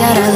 that I